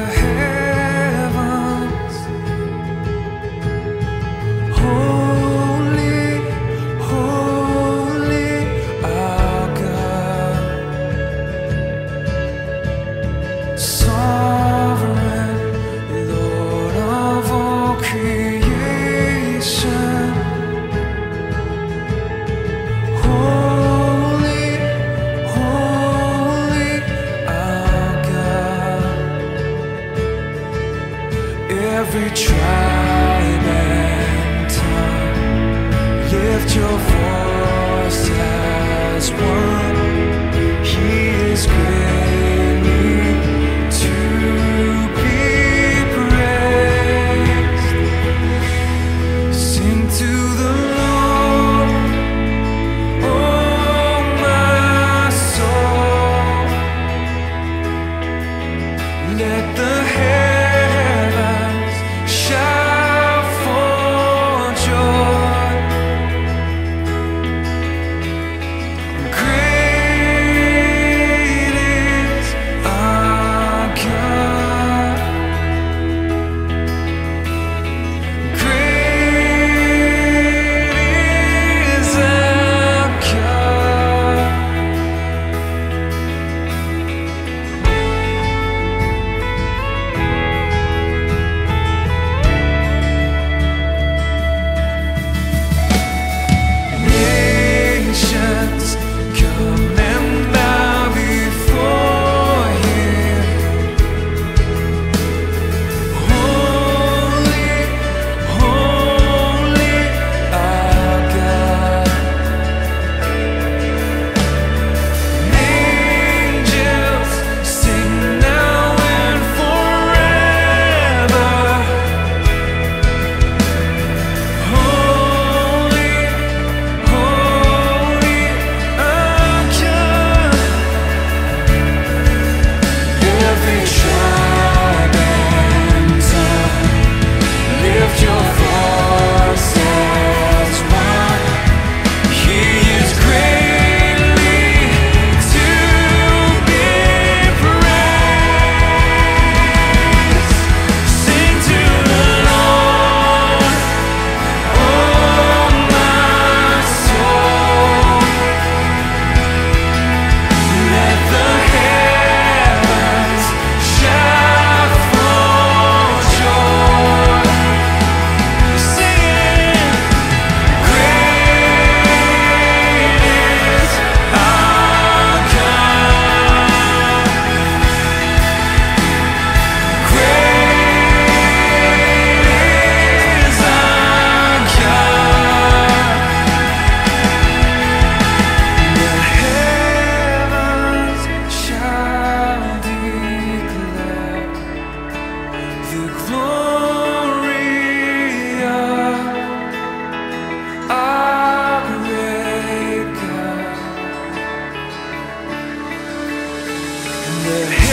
her wonder